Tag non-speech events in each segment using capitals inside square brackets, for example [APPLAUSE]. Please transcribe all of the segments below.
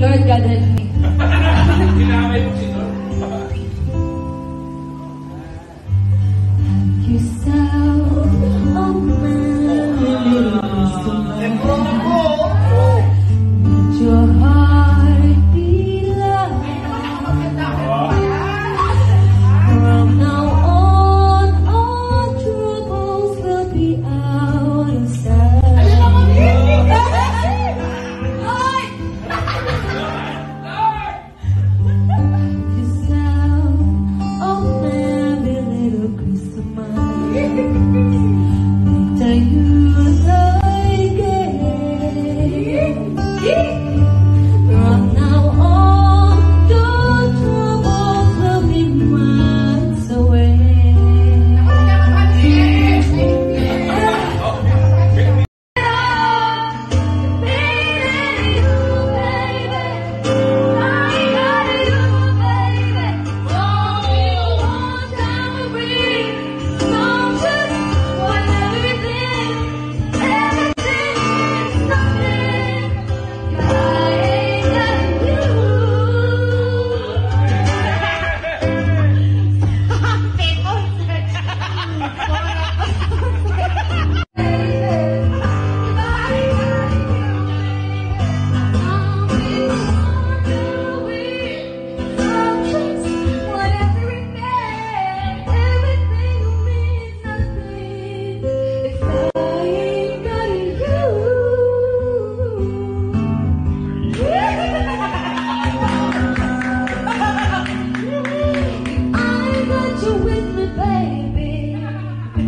Lord God help me. Thank you.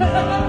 Oh [LAUGHS]